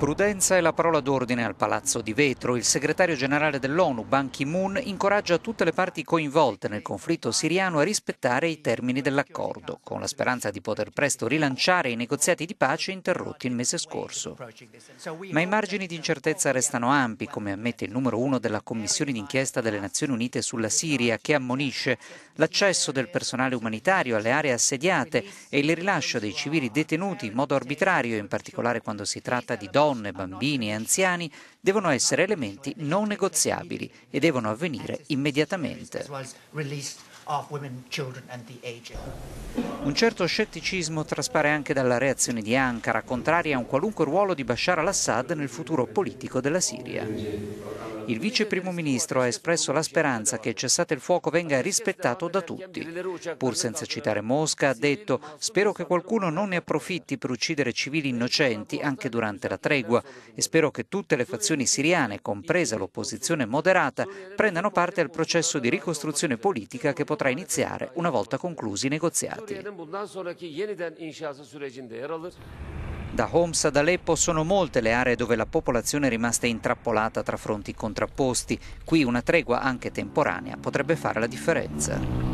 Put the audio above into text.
Prudenza è la parola d'ordine al Palazzo di Vetro. Il segretario generale dell'ONU, Ban Ki-moon, incoraggia tutte le parti coinvolte nel conflitto siriano a rispettare i termini dell'accordo, con la speranza di poter presto rilanciare i negoziati di pace interrotti il mese scorso. Ma i margini di incertezza restano ampi, come ammette il numero uno della Commissione d'inchiesta delle Nazioni Unite sulla Siria, che ammonisce l'accesso del personale umanitario alle aree assediate e il rilascio dei civili detenuti in modo arbitrario, in particolare quando si tratta di donne donne, bambini e anziani devono essere elementi non negoziabili e devono avvenire immediatamente. Un certo scetticismo traspare anche dalla reazione di Ankara, contraria a un qualunque ruolo di Bashar al-Assad nel futuro politico della Siria. Il vice primo ministro ha espresso la speranza che il cessate il fuoco venga rispettato da tutti. Pur senza citare Mosca, ha detto spero che qualcuno non ne approfitti per uccidere civili innocenti anche durante la tregua e spero che tutte le fazioni siriane, compresa l'opposizione moderata, prendano parte al processo di ricostruzione politica che potrà iniziare una volta conclusi i negoziati. Da Homs ad Aleppo sono molte le aree dove la popolazione è rimasta intrappolata tra fronti contrapposti. Qui una tregua, anche temporanea, potrebbe fare la differenza.